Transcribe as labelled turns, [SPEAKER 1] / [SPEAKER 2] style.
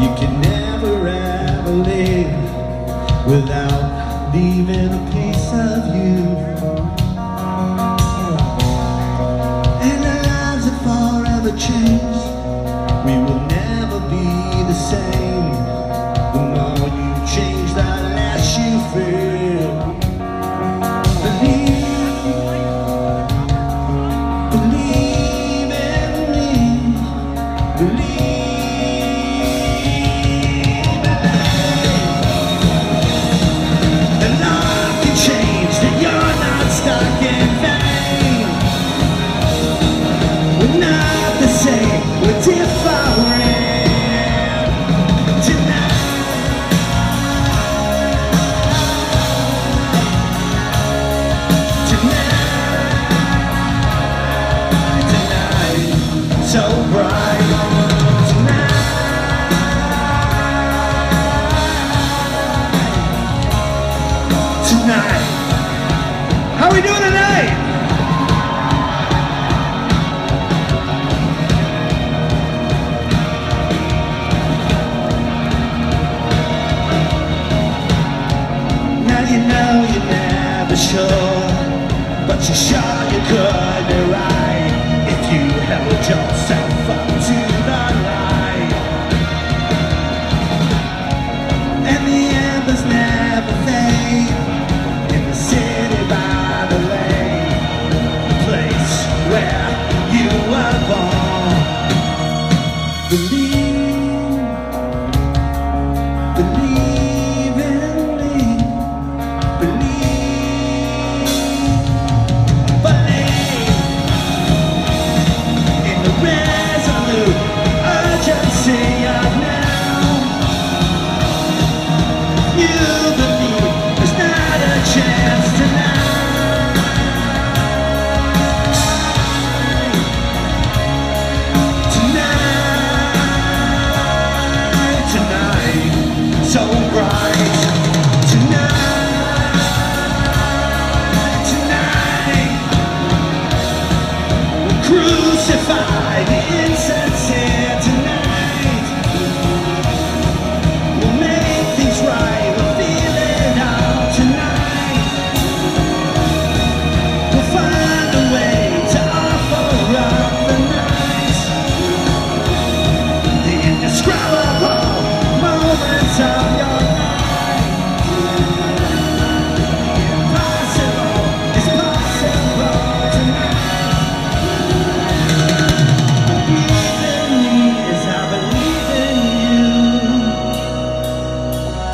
[SPEAKER 1] You can never ever live without leaving a piece of you. And our lives are forever changed. We will never be the same. The more you change, the less you feel. you know you're never sure But you're sure you could be right. If you held yourself so bright.